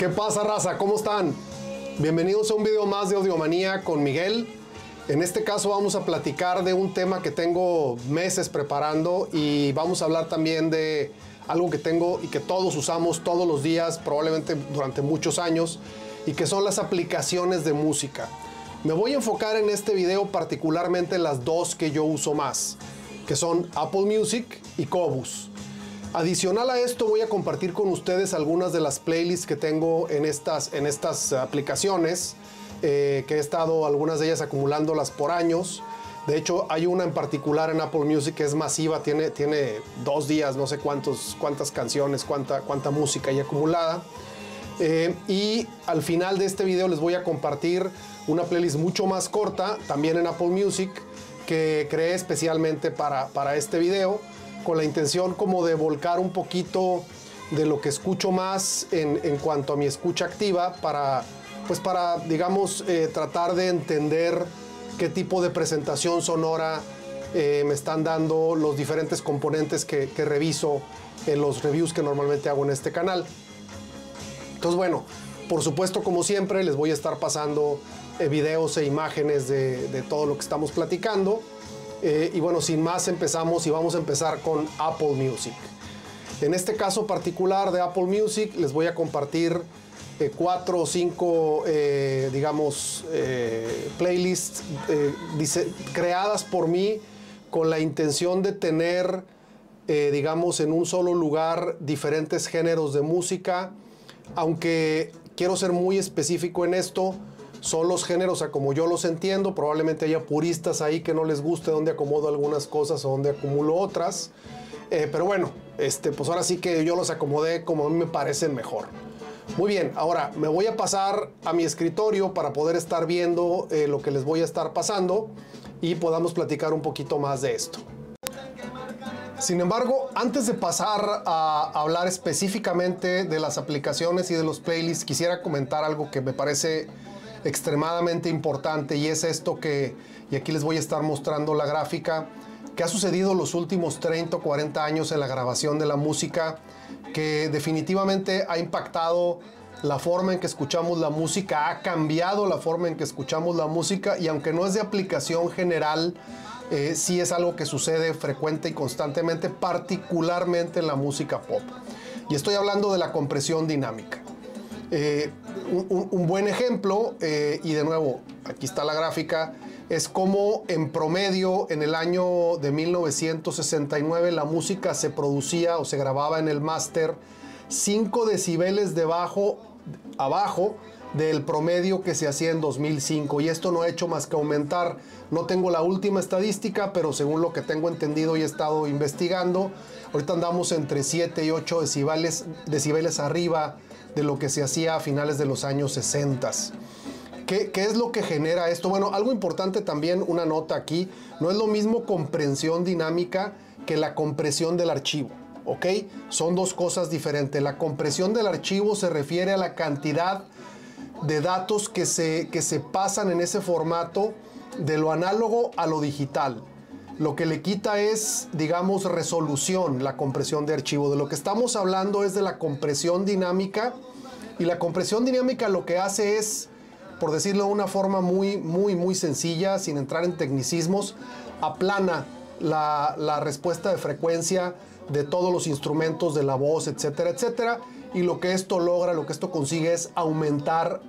¿Qué pasa, raza? ¿Cómo están? Bienvenidos a un video más de Audiomanía con Miguel. En este caso vamos a platicar de un tema que tengo meses preparando y vamos a hablar también de algo que tengo y que todos usamos todos los días, probablemente durante muchos años, y que son las aplicaciones de música. Me voy a enfocar en este video particularmente en las dos que yo uso más, que son Apple Music y Cobus. Adicional a esto voy a compartir con ustedes algunas de las playlists que tengo en estas, en estas aplicaciones, eh, que he estado algunas de ellas acumulándolas por años. De hecho, hay una en particular en Apple Music que es masiva, tiene, tiene dos días, no sé cuántos, cuántas canciones, cuánta, cuánta música hay acumulada. Eh, y al final de este video les voy a compartir una playlist mucho más corta, también en Apple Music, que creé especialmente para, para este video con la intención como de volcar un poquito de lo que escucho más en, cuanto a mi escucha activa para, pues para, digamos, eh, tratar de entender qué tipo de presentación sonora eh, me están dando los diferentes componentes que, reviso en los reviews que normalmente hago en este canal. Entonces, bueno, por supuesto, como siempre, les voy a estar pasando eh, videos e imágenes de todo lo que estamos platicando. Eh, y bueno, sin más empezamos y vamos a empezar con Apple Music. En este caso particular de Apple Music les voy a compartir eh, cuatro o cinco, eh, digamos, playlists creadas por mí con la intención de tener, digamos, en un solo lugar diferentes géneros de música, aunque quiero ser muy específico en esto, son los géneros a como yo los entiendo. Probablemente haya puristas ahí que no les guste dónde acomodo algunas cosas o dónde acumulo otras. Eh, pero bueno, este, pues ahora sí que yo los acomodé como a mí me parecen mejor. Muy bien, ahora me voy a pasar a mi escritorio para poder estar viendo eh, lo que les voy a estar pasando y podamos platicar un poquito más de esto. Sin embargo, antes de pasar a hablar específicamente de las aplicaciones y de los playlists, quisiera comentar algo que me parece extremadamente importante y es esto que, y aquí les voy a estar mostrando la gráfica, que ha sucedido los últimos 30 o 40 años en la grabación de la música, que definitivamente ha impactado la forma en que escuchamos la música, ha cambiado la forma en que escuchamos la música y aunque no es de aplicación general, eh, sí es algo que sucede frecuente y constantemente, particularmente en la música pop. Y estoy hablando de la compresión dinámica. Eh, un, buen ejemplo, eh, y de nuevo, aquí está la gráfica, es como en promedio en el año de 1969 la música se producía o se grababa en el máster 5 decibeles debajo, abajo del promedio que se hacía en 2005 y esto no ha hecho más que aumentar. No tengo la última estadística, pero según lo que tengo entendido y he estado investigando, ahorita andamos entre 7 y 8 decibeles, decibeles arriba de lo que se hacía a finales de los años 60. ¿Qué, ¿Qué, es lo que genera esto? Bueno, algo importante también, una nota aquí, no es lo mismo comprensión dinámica que la compresión del archivo. ¿Ok? Son dos cosas diferentes. La compresión del archivo se refiere a la cantidad de datos que se, que se pasan en ese formato de lo análogo a lo digital. Lo que le quita es, digamos, resolución, la compresión de archivo. De lo que estamos hablando es de la compresión dinámica. Y la compresión dinámica lo que hace es, por decirlo de una forma muy, muy, muy sencilla, sin entrar en tecnicismos, aplana la, respuesta de frecuencia de todos los instrumentos de la voz, etcétera, etcétera. Y lo que esto logra, lo que esto consigue es aumentar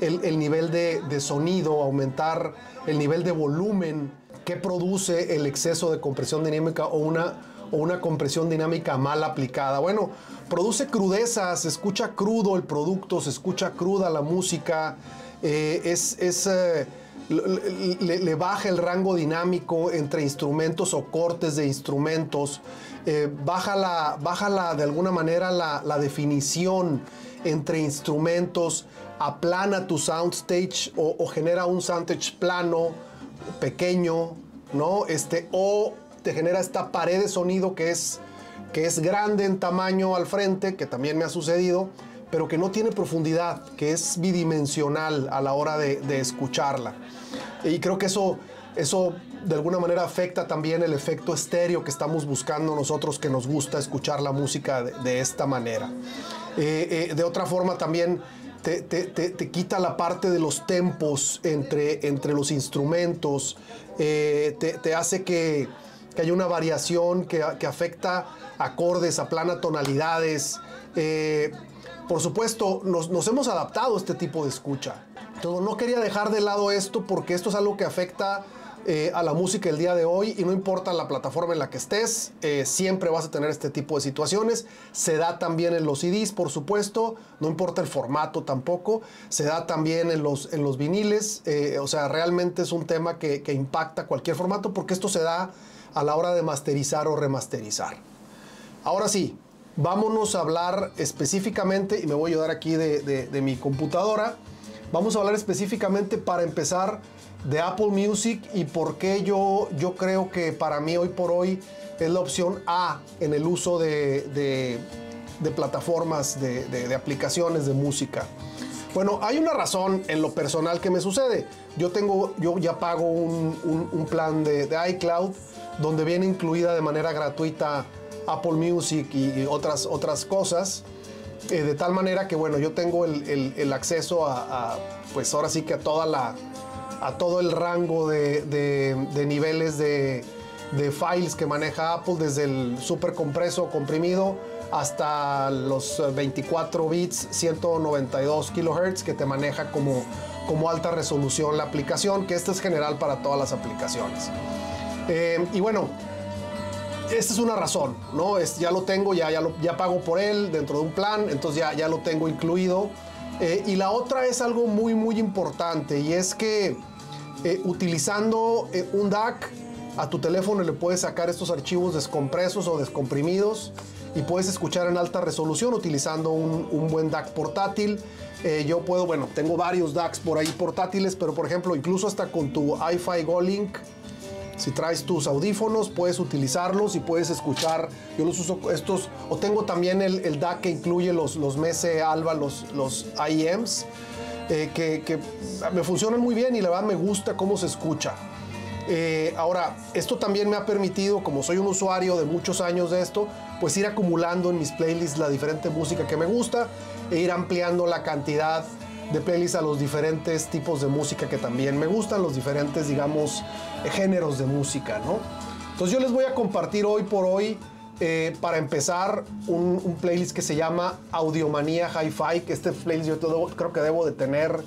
el, el nivel de, de sonido, aumentar el nivel de volumen ¿Qué produce el exceso de compresión dinámica o una, o una compresión dinámica mal aplicada? Bueno, produce crudeza, se escucha crudo el producto, se escucha cruda la música, eh, es, eh, le, baja el rango dinámico entre instrumentos o cortes de instrumentos, eh, baja, la, baja la, de alguna manera la, la definición entre instrumentos, aplana tu soundstage o, o genera un soundstage plano pequeño, ¿no? Este, o te genera esta pared de sonido que es, que es grande en tamaño al frente, que también me ha sucedido, pero que no tiene profundidad, que es bidimensional a la hora de, escucharla. Y creo que eso, eso de alguna manera afecta también el efecto estéreo que estamos buscando nosotros que nos gusta escuchar la música de, esta manera. Eh, de otra forma también te, quita la parte de los tempos entre, entre los instrumentos, te, hace que, haya una variación que, afecta acordes, aplana tonalidades. por supuesto, nos, nos hemos adaptado a este tipo de escucha. No quería dejar de lado esto porque esto es algo que afecta eh, a la música el día de hoy y no importa la plataforma en la que estés, eh, siempre vas a tener este tipo de situaciones. Se da también en los CDs, por supuesto, no importa el formato tampoco, se da también en los, en los viniles, eh, o sea, realmente es un tema que, impacta cualquier formato porque esto se da a la hora de masterizar o remasterizar. Ahora sí, vámonos a hablar específicamente, y me voy a ayudar aquí de, de mi computadora, vamos a hablar específicamente para empezar de Apple Music y por qué yo, yo creo que para mí hoy por hoy es la opción A en el uso de, plataformas, de, aplicaciones de música. Bueno, hay una razón en lo personal que me sucede. Yo tengo, yo ya pago un, plan de, iCloud donde viene incluida de manera gratuita Apple Music y, otras, otras cosas. Eh, de tal manera que, bueno, yo tengo el, acceso a, pues ahora sí que a toda la, a todo el rango de, niveles de, files que maneja Apple, desde el super compreso comprimido hasta los 24 bits, 192 kilohertz que te maneja como, alta resolución la aplicación, que esto es general para todas las aplicaciones. Eh, y bueno, esta es una razón, ¿no? Es, ya lo tengo, ya, ya, ya pago por él dentro de un plan, entonces ya, ya lo tengo incluido. Eh, y la otra es algo muy, muy importante y es que eh, utilizando eh, un DAC a tu teléfono le puedes sacar estos archivos descompresos o descomprimidos y puedes escuchar en alta resolución utilizando un, buen DAC portátil. Eh, yo puedo, bueno, tengo varios DACs por ahí portátiles, pero por ejemplo, incluso hasta con tu iFi Go Link, si traes tus audífonos, puedes utilizarlos y puedes escuchar. Yo los uso estos, o tengo también el, DAC que incluye los, los Mese Alba, los, los IEMs. Eh, que, me funcionan muy bien y la verdad me gusta cómo se escucha. Eh, ahora, esto también me ha permitido, como soy un usuario de muchos años de esto, pues ir acumulando en mis playlists la diferente música que me gusta e ir ampliando la cantidad de playlists a los diferentes tipos de música que también me gustan, los diferentes, digamos, géneros de música, ¿no? Entonces yo les voy a compartir hoy por hoy eh, para empezar, un, playlist que se llama Audiomanía Hi-Fi, que este playlist yo creo que debo de tener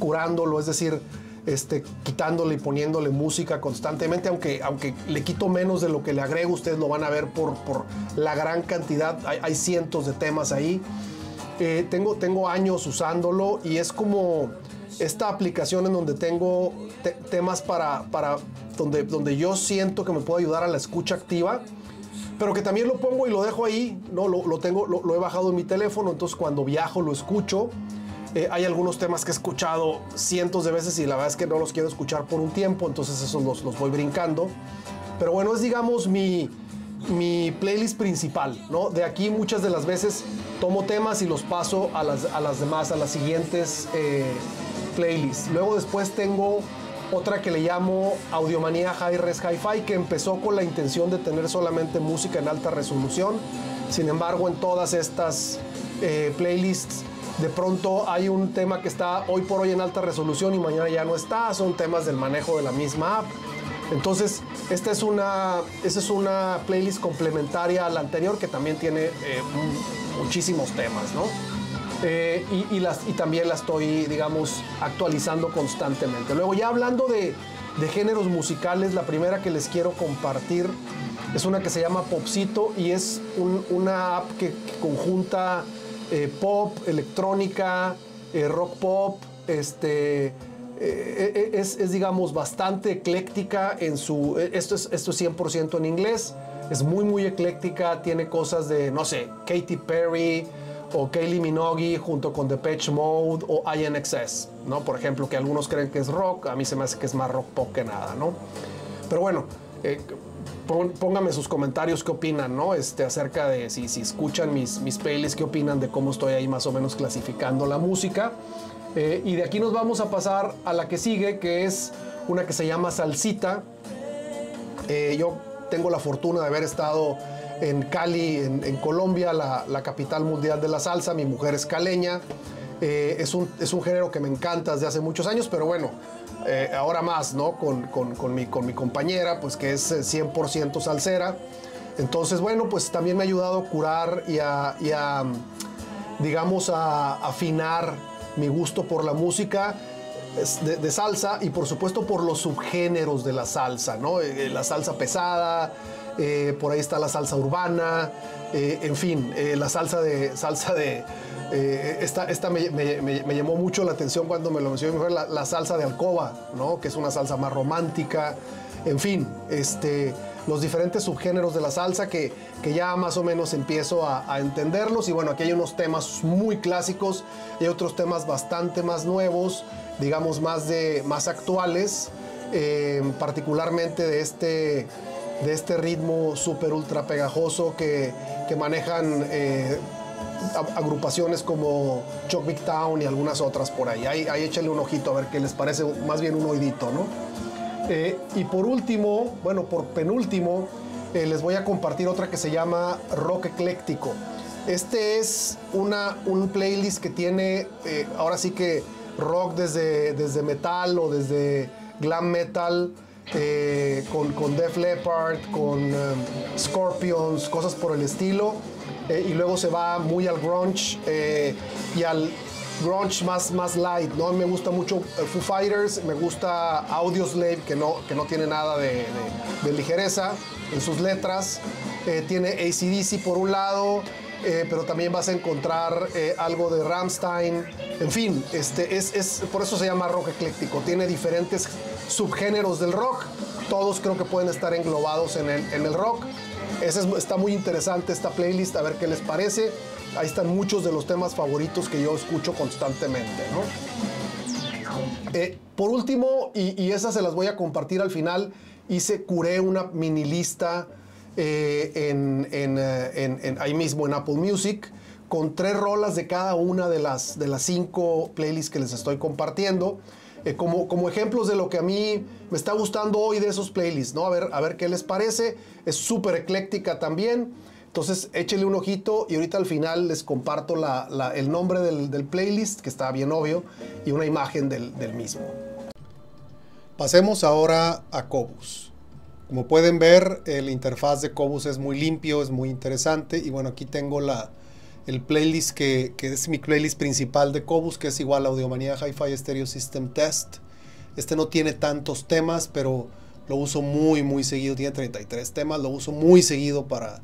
curándolo, es decir, este, quitándole y poniéndole música constantemente, aunque, aunque le quito menos de lo que le agrego, ustedes lo van a ver por, por la gran cantidad, hay, cientos de temas ahí. Eh, tengo, tengo años usándolo y es como esta aplicación en donde tengo temas para, para donde, donde yo siento que me puedo ayudar a la escucha activa pero que también lo pongo y lo dejo ahí, ¿no? Lo, tengo, lo, he bajado en mi teléfono, entonces cuando viajo lo escucho. Eh, hay algunos temas que he escuchado cientos de veces y la verdad es que no los quiero escuchar por un tiempo, entonces esos los, los voy brincando. Pero bueno, es digamos mi, mi playlist principal, ¿no? De aquí muchas de las veces tomo temas y los paso a las, a las demás, a las siguientes eh, playlists. Luego después tengo otra que le llamo Audiomanía High Res Hi-Fi, que empezó con la intención de tener solamente música en alta resolución. Sin embargo, en todas estas eh, playlists, de pronto hay un tema que está hoy por hoy en alta resolución y mañana ya no está. Son temas del manejo de la misma app. Entonces, esta es una, esta es una playlist complementaria a la anterior que también tiene eh, muchísimos temas, ¿no? Eh, y, también la estoy, digamos, actualizando constantemente. Luego, ya hablando de, géneros musicales, la primera que les quiero compartir es una que se llama Popcito y es una app que, conjunta eh, pop, electrónica, eh, rock pop, este, es, digamos, bastante ecléctica en su... Esto es, esto es 100% en inglés, es muy, muy ecléctica, tiene cosas de, no sé, Katy Perry, o Kaylee Minogue junto con Depeche Mode o INXS, ¿no? Por ejemplo, que algunos creen que es rock, a mí se me hace que es más rock pop que nada, ¿no? Pero bueno, eh, pónganme sus comentarios qué opinan, ¿no? Este, acerca de si, si escuchan mis, mis playlists, qué opinan de cómo estoy ahí más o menos clasificando la música. Eh, y de aquí nos vamos a pasar a la que sigue, que es una que se llama Salsita. Eh, yo tengo la fortuna de haber estado en Cali, en, Colombia, la, capital mundial de la salsa. Mi mujer es caleña. Eh, es, un, es un género que me encanta desde hace muchos años, pero bueno, eh, ahora más, ¿no? Con, con, mi, con mi compañera, pues que es 100% salsera. Entonces, bueno, pues también me ha ayudado a curar y a, digamos, a afinar mi gusto por la música de, salsa y por supuesto por los subgéneros de la salsa, ¿no? Eh, la salsa pesada, eh, por ahí está la salsa urbana, eh, en fin, la salsa de... Salsa de esta, esta me, llamó mucho la atención cuando me lo mencionó la, la salsa de alcoba, ¿no? Que es una salsa más romántica, en fin, este los diferentes subgéneros de la salsa que, que ya más o menos empiezo a, entenderlos. Y bueno, aquí hay unos temas muy clásicos y otros temas bastante más nuevos, digamos más, de, más actuales, eh, particularmente de este, de este ritmo súper ultra pegajoso que, que manejan. Eh, agrupaciones como Chuck Big Town y algunas otras por ahí. ahí. Ahí échale un ojito a ver qué les parece, más bien un oídito, ¿no? Eh, y por último, bueno, por penúltimo, les voy a compartir otra que se llama Rock Ecléctico. Este es una, un playlist que tiene, ahora sí que rock desde, desde metal o desde glam metal, con, con, Def Leppard, con um, Scorpions, cosas por el estilo. y luego se va muy al grunge y al grunge más, más light, ¿no? Me gusta mucho eh, Foo Fighters, me gusta Audioslave, que no, que no tiene nada de, ligereza en sus letras. Eh, tiene ACDC por un lado, eh, pero también vas a encontrar algo de Rammstein. En fin, este, es, es, por eso se llama rock ecléctico. Tiene diferentes subgéneros del rock. Todos creo que pueden estar englobados en el, en el rock. Ese está muy interesante esta playlist, a ver qué les parece ahí están muchos de los temas favoritos que yo escucho constantemente, eh, por último, y, esas se las voy a compartir al final, hice, curé una mini lista eh, eh, en, ahí mismo en Apple Music con tres rolas de cada una de las, de las cinco playlists que les estoy compartiendo. como, como, ejemplos de lo que a mí me está gustando hoy de esos playlists, ¿no? A ver, a ver qué les parece. Es súper ecléctica también. Entonces, échele un ojito y ahorita al final les comparto el nombre del, playlist, que está bien obvio, y una imagen del, mismo. Pasemos ahora a Cobus. Como pueden ver, el interfaz de Cobus es muy limpio, es muy interesante. Y bueno, aquí tengo la, el playlist que, que, es mi playlist principal de Cobus, que es igual a Audiomanía Hi-Fi Stereo System Test. Este no tiene tantos temas, pero lo uso muy, muy seguido. Tiene 33 temas, lo uso muy seguido para,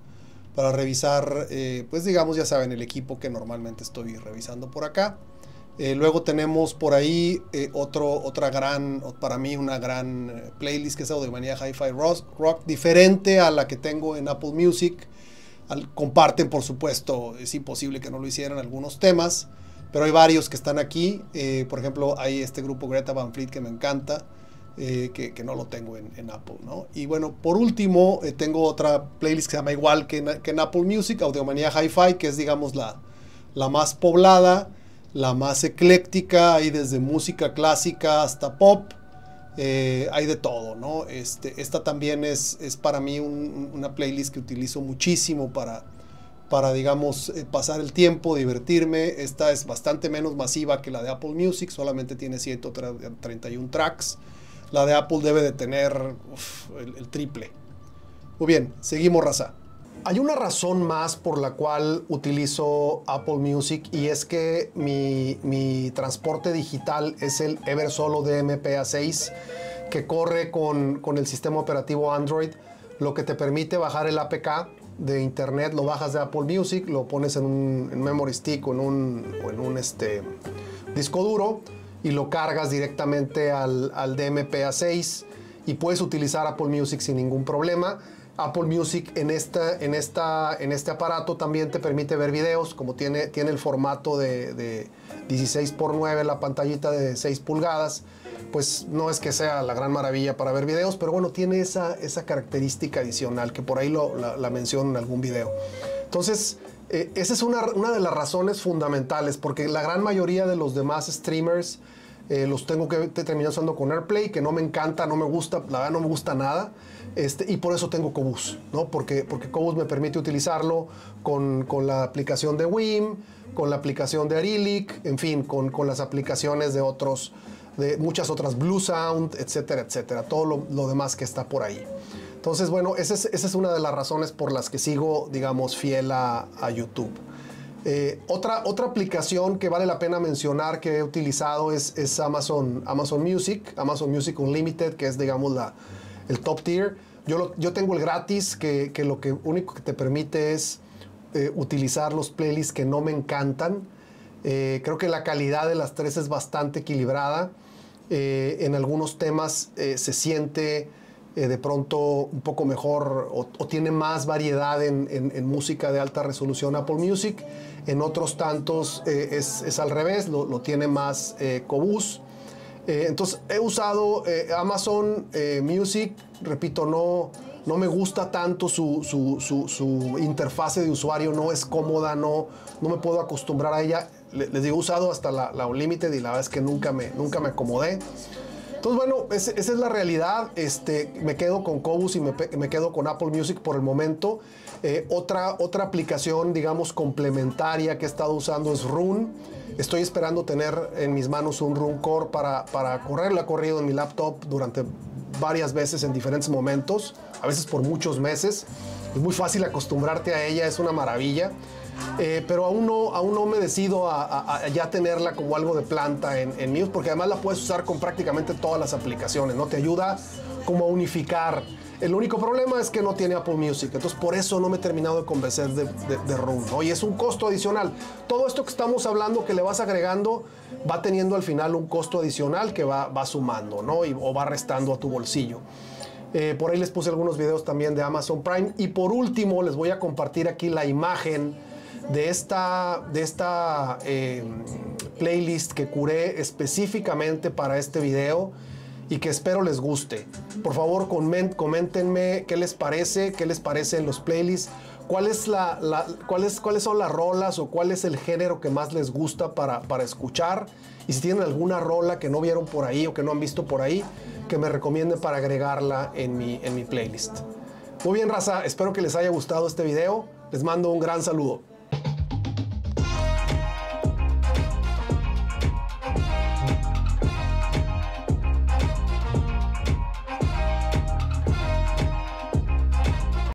para revisar, eh, pues digamos, ya saben, el equipo que normalmente estoy revisando por acá. Eh, luego tenemos por ahí eh, otro, otra gran, para mí una gran playlist que es Audiomanía Hi-Fi rock, rock, diferente a la que tengo en Apple Music. comparten, por supuesto, es imposible que no lo hicieran algunos temas, pero hay varios que están aquí. por ejemplo, hay este grupo Greta Van Fleet que me encanta. Eh, que, no lo tengo en, Apple, ¿no? Y bueno, por último, eh, tengo otra playlist que se llama igual que en, Apple Music, Audiomanía Hi-Fi, que es, digamos, la, la más poblada, la más ecléctica, hay desde música clásica hasta pop, eh, hay de todo, ¿no? Este, esta también es, es para mí una playlist que utilizo muchísimo para, para digamos, pasar el tiempo, divertirme. Esta es bastante menos masiva que la de Apple Music, solamente tiene 131 tracks. La de Apple debe de tener el, triple. Muy bien, seguimos raza. Hay una razón más por la cual utilizo Apple Music y es que mi, transporte digital es el Eversolo DMPA 6 que corre con, el sistema operativo Android, lo que te permite bajar el APK de internet, lo bajas de Apple Music, lo pones en un memory stick o en un, en un este, disco duro y lo cargas directamente al, al DMPA 6 y puedes utilizar Apple Music sin ningún problema. Apple Music en, esta, en, esta, en este aparato también te permite ver videos, como tiene, tiene el formato de, de 16 x 9, la pantallita de 6 pulgadas, pues no es que sea la gran maravilla para ver videos, pero bueno, tiene esa, esa característica adicional que por ahí lo, la, la menciono en algún video. Entonces, eh, esa es una, una, de las razones fundamentales, porque la gran mayoría de los demás streamers eh, los tengo que terminar usando con AirPlay, que no me encanta, no me gusta, la verdad no me gusta nada. Este, y por eso tengo Cobus, ¿no? Porque, porque Cobus me permite utilizarlo con, con la aplicación de WIM, con la aplicación de Arilic, en fin, con, con, las aplicaciones de otros, de muchas otras Blue Sound, etcétera, etcétera. Todo lo, lo demás que está por ahí. Entonces, bueno, esa es, esa es, una de las razones por las que sigo, digamos, fiel a, a YouTube. Eh, otra, otra aplicación que vale la pena mencionar que he utilizado es, es Amazon, Amazon Music, Amazon Music Unlimited, que es, digamos, la, el top tier. Yo, yo tengo el gratis, que, que, lo que único que te permite es eh, utilizar los playlists que no me encantan. Eh, creo que la calidad de las tres es bastante equilibrada. En algunos temas se siente eh, de pronto un poco mejor o, tiene más variedad en, música de alta resolución Apple Music. En otros tantos es, es, al revés, lo, lo tiene más Cobus. entonces he usado Amazon Music, repito, no, no me gusta tanto su, su, su, su, interfase de usuario, no es cómoda, no, no me puedo acostumbrar a ella. Les digo, he usado hasta la, la Unlimited y la verdad es que nunca me, nunca me acomodé. Entonces, bueno, esa es la realidad. Este, me quedo con Cobus y me, me quedo con Apple Music por el momento. Eh, otra, otra aplicación, digamos, complementaria que he estado usando es Rune. Estoy esperando tener en mis manos un Rune Core para, para correr. Lo he corrido en mi laptop durante varias veces en diferentes momentos, a veces por muchos meses. Es muy fácil acostumbrarte a ella, es una maravilla. Eh, pero aún no, aún no me decido a, ya tenerla como algo de planta en, en Muse, porque además la puedes usar con prácticamente todas las aplicaciones, ¿no? Te ayuda como a unificar. El único problema es que no tiene Apple Music, entonces por eso no me he terminado de convencer de, de, de Room, ¿no? Y es un costo adicional. Todo esto que estamos hablando, que le vas agregando, va teniendo al final un costo adicional que va, va sumando, ¿no? Y, o va restando a tu bolsillo. Eh, por ahí les puse algunos videos también de Amazon Prime. Y por último, les voy a compartir aquí la imagen de esta, de esta eh, playlist que curé específicamente para este video y que espero les guste. Por favor, coméntenme qué les parece, qué les parece en los playlists, cuál es la, cuál es, cuáles son las rolas o cuál es el género que más les gusta para, para escuchar. Y si tienen alguna rola que no vieron por ahí o que no han visto por ahí, que me recomienden para agregarla en mi, en mi playlist. Muy bien, raza, espero que les haya gustado este video. Les mando un gran saludo.